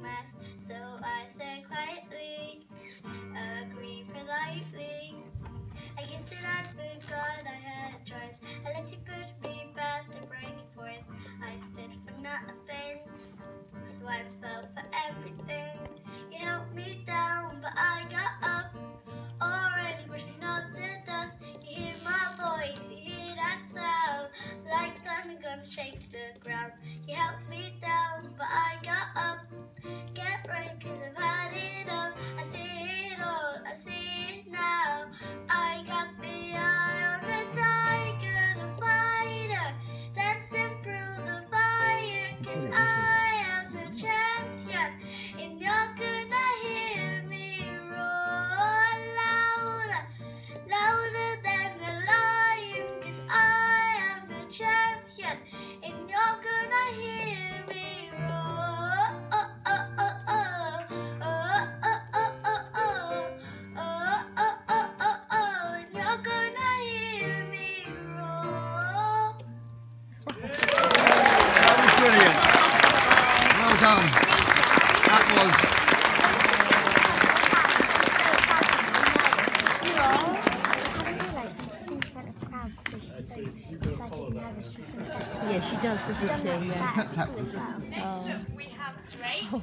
mass. So I said quietly, agree politely. I guess that I forgot I had a choice. I let you push me past the breaking point. I stood for nothing, so I fell for everything. You helped me down, but I got up. Already pushing up the dust. You hear my voice, you hear that sound. Like thunder gonna shake the was. Yeah, she does, doesn't she? Yeah. Well.